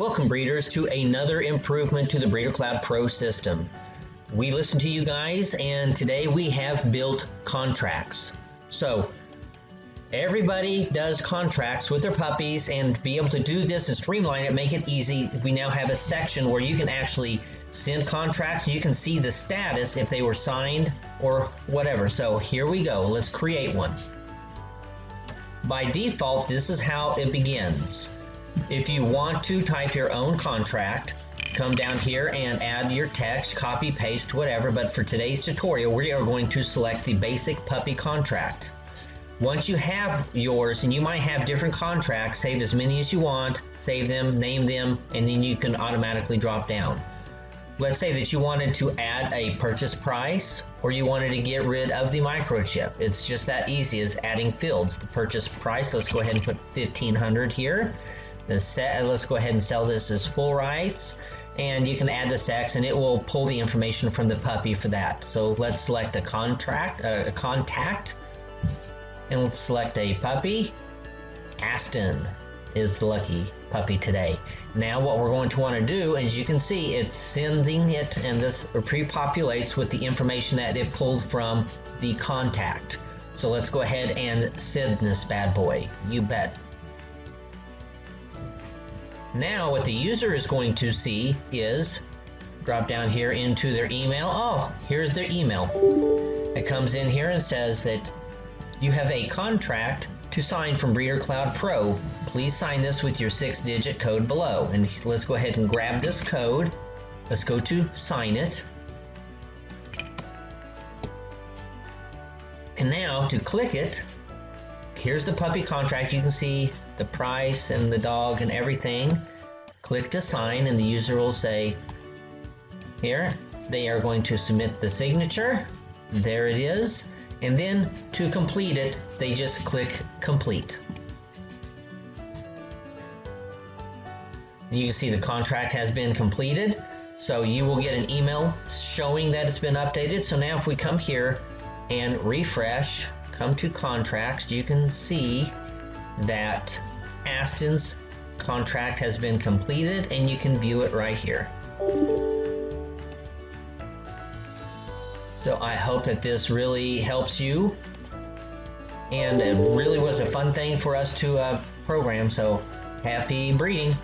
Welcome, breeders, to another improvement to the Breeder Cloud Pro system. We listen to you guys, and today we have built contracts. So, everybody does contracts with their puppies, and be able to do this and streamline it, make it easy. We now have a section where you can actually send contracts. You can see the status if they were signed or whatever. So, here we go. Let's create one. By default, this is how it begins. If you want to type your own contract, come down here and add your text, copy, paste, whatever, but for today's tutorial, we are going to select the basic puppy contract. Once you have yours, and you might have different contracts, save as many as you want, save them, name them, and then you can automatically drop down. Let's say that you wanted to add a purchase price or you wanted to get rid of the microchip. It's just that easy as adding fields. The purchase price, let's go ahead and put 1500 here. The set, let's go ahead and sell this as full rights and you can add the sex and it will pull the information from the puppy for that. So let's select a contract, uh, a contact and let's select a puppy. Aston is the lucky puppy today. Now what we're going to want to do, as you can see, it's sending it and this pre-populates with the information that it pulled from the contact. So let's go ahead and send this bad boy. You bet. Now what the user is going to see is drop down here into their email. Oh, here's their email. It comes in here and says that you have a contract to sign from Breeder Cloud Pro, please sign this with your six digit code below. And let's go ahead and grab this code. Let's go to sign it. And now to click it, here's the puppy contract. You can see the price and the dog and everything. Click to sign and the user will say, here, they are going to submit the signature. There it is. And then to complete it, they just click complete. You can see the contract has been completed. So you will get an email showing that it's been updated. So now if we come here and refresh, come to contracts, you can see that Aston's contract has been completed and you can view it right here. So I hope that this really helps you. And it really was a fun thing for us to uh, program. So happy breeding.